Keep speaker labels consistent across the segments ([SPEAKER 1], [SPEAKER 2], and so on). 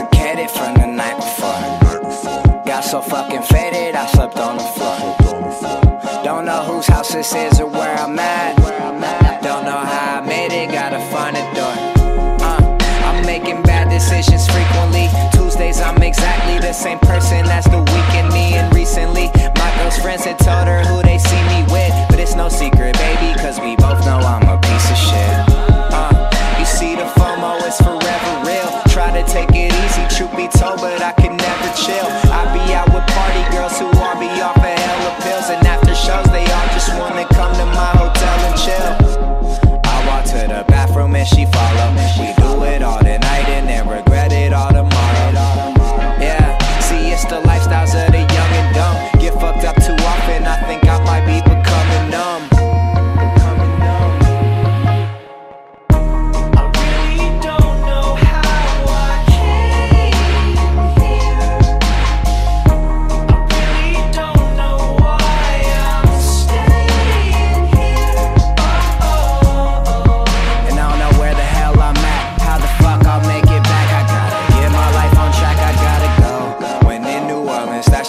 [SPEAKER 1] intoxicated from the night before. Got so fucking faded, I slept on the floor. Don't know whose house this is or where I'm at. Don't know how I made it, gotta find a door. Uh, I'm making bad decisions frequently. Tuesdays, I'm exactly the same person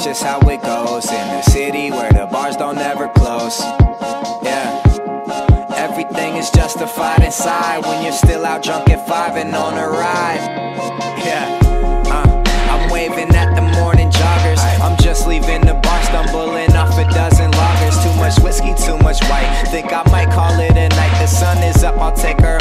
[SPEAKER 1] just how it goes. In the city where the bars don't ever close. Yeah. Everything is justified inside When you're still out drunk at five and on a ride. Yeah. Uh, I'm waving at the morning joggers. I'm just leaving the bar stumbling off a dozen loggers. Too much whiskey, too much white. Think I might call it a night. The sun is up, I'll take her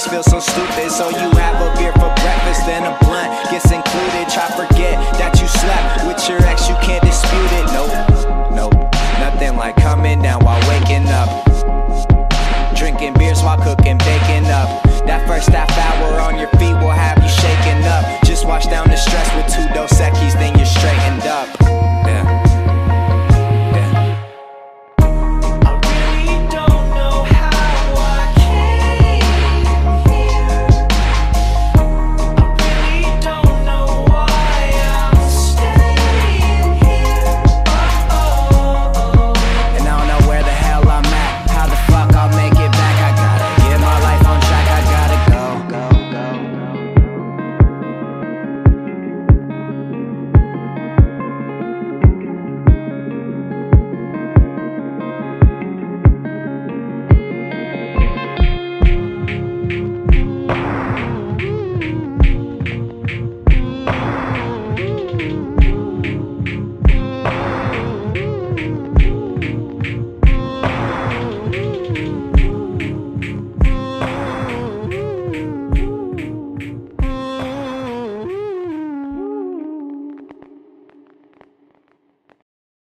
[SPEAKER 1] just feel so stupid. So you have a beer for breakfast and a blunt gets included. Try forget that you slept with your ex, you can't dispute it. Nope, nope, nothing like coming down while waking up. Drinking beers while cooking, baking up. That first half hour on your feet will have you shaking up. Just wash down the stress with two Dos Equis, then you're straightened up.